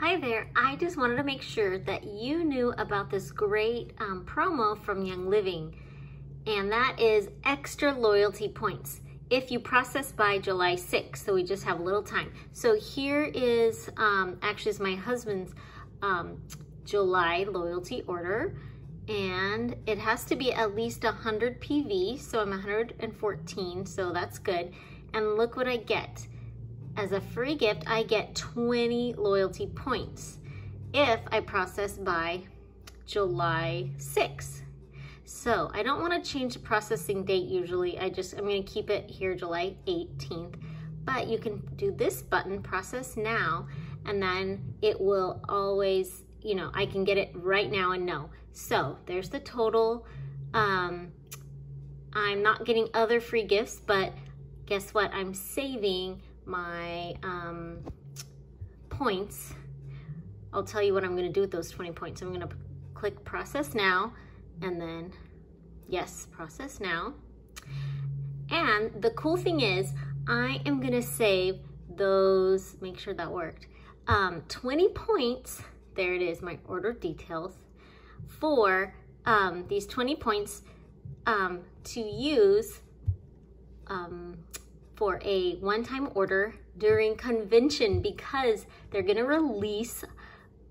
Hi there, I just wanted to make sure that you knew about this great um, promo from Young Living, and that is extra loyalty points if you process by July 6th, so we just have a little time. So here is, um, actually is my husband's um, July loyalty order, and it has to be at least 100 PV, so I'm 114, so that's good. And look what I get as a free gift, I get 20 loyalty points if I process by July 6th. So I don't wanna change the processing date usually. I just, I'm gonna keep it here July 18th, but you can do this button, process now, and then it will always, you know, I can get it right now and know. So there's the total. Um, I'm not getting other free gifts, but guess what? I'm saving my um, points, I'll tell you what I'm gonna do with those 20 points. I'm gonna click process now and then yes, process now. And the cool thing is I am gonna save those, make sure that worked, um, 20 points, there it is, my order details, for um, these 20 points um, to use um, for a one-time order during convention because they're gonna release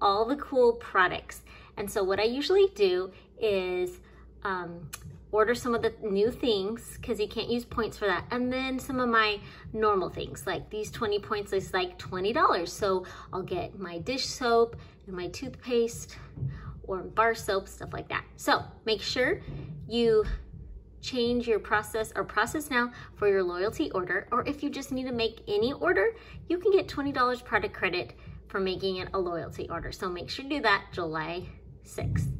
all the cool products. And so what I usually do is um, order some of the new things because you can't use points for that. And then some of my normal things, like these 20 points is like $20. So I'll get my dish soap and my toothpaste or bar soap, stuff like that. So make sure you change your process or process now for your loyalty order, or if you just need to make any order, you can get $20 product credit for making it a loyalty order. So make sure to do that July 6th.